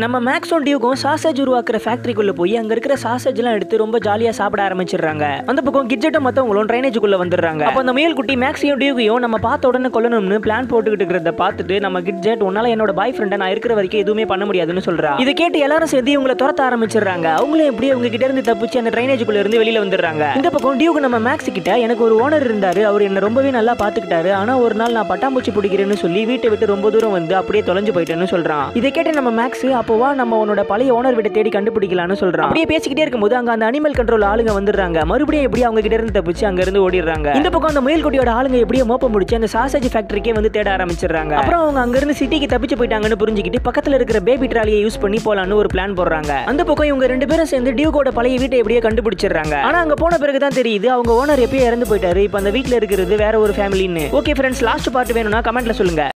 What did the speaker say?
நம்ம மேக்ஸும் டியூக்கும் சாசேஜ் உருவாக்குற ஃபேக்டரிக்குள்ள போய் அங்க இருக்கிற சாசேஜ் எல்லாம் எடுத்து ரொம்ப ஜாலியா சாப்பிட ஆரம்பிச்சிடுறாங்க. அந்த பக்கம் கிட்ஜெட்டும் மத்தவங்களும் ட்ரைனேஜுக்குள்ள வந்துடுறாங்க. அப்ப அந்த முயல் குட்டி மேக்ஸையும் டியூக்கையும் நம்ம பார்த்த உடனே கொல்லணும்னு பிளான் போட்டுக்கிட்டு இருக்கிறத பார்த்துட்டு நம்ம கிட்ஜெட் உன்னால என்னோட பாய் ஃப்ரெண்டை நான் இருக்கிற வரைக்கும் எதுவுமே பண்ண முடியாதுன்னு சொல்றா. இதை கேட்டு எல்லாரும் சேர்ந்து இவங்களை துரத்த ஆரம்பிச்சிடுறாங்க. அவங்களும் எப்படியே அவங்க கிட்ட இருந்து தப்பிச்சு அந்த ட்ரைனேஜுக்குள்ள இருந்து வெளியில வந்துடுறாங்க. இந்த பக்கம் டியூக்கு நம்ம மேக்ஸ் கிட்ட எனக்கு ஒரு ஓனர் இருந்தாரு. அவர் என்ன ரொம்பவே நல்லா பாத்துக்கிட்டாரு ஆனா ஒரு நாள் நான் பட்டாம்பூச்சி பிடிக்கிறேன்னு சொல்லி வீட்டை விட்டு ரொம்ப தூரம் வந்து அப்படியே தொலைஞ்சு போயிட்டேன்னு சொல்றான். இதை கேட்டு நம்ம மேக்ஸ் அப்போ வா நம்ம உன்னோட பழைய ஓனர் வீட்டை தேடி கண்டுபிடிக்கலாம்னு சொல்றான். அப்படியே பேசிக்கிட்டே இருக்கும்போது அங்க அந்த அனிமல் கண்ட்ரோல் ஆளுங்க வந்துடுறாங்க. மறுபடியும் எப்படி அவங்க கிட்ட இருந்து தப்பிச்சு அங்க இருந்து ஓடிடுறாங்க. இந்த பக்கம் அந்த முயல் குட்டியோட ஆளுங்க எப்படியோ மோப்ப முடிச்சு அந்த சாசேஜ் ஃபேக்டரிக்கே வந்து தேட ஆரம்பிச்சிடுறாங்க. அப்புறம் அவங்க அங்க இருந்து சிட்டிக்கு தப்பிச்சு போயிட்டாங்கன்னு புரிஞ்சுக்கிட்டு பக்கத்துல இருக்கிற பேபி ட்ராலியை யூஸ் பண்ணி போலான்னு ஒரு பிளான் போடுறாங்க. அந்த பக்கம் இவங்க ரெண்டு பேரும் சேர்ந்து டியூகோட பழைய வீட்டை எப்படியோ கண்டுபிடிச்சிடுறாங்க. ஆனா அங்க போன பிறகு தான் தெரியுது அவங்க ஓனர் எப்பயோ இறந்து போயிட்டாரு. இப்போ அந்த வீட்டுல இருக்கிறது வேற ஒரு ஃபேமிலின்னு ஓகே ஃப்ரெண்ட்ஸ் லாஸ்ட் பார்ட் வேணும்னா கமெண்ட்ல சொல்லுங்க.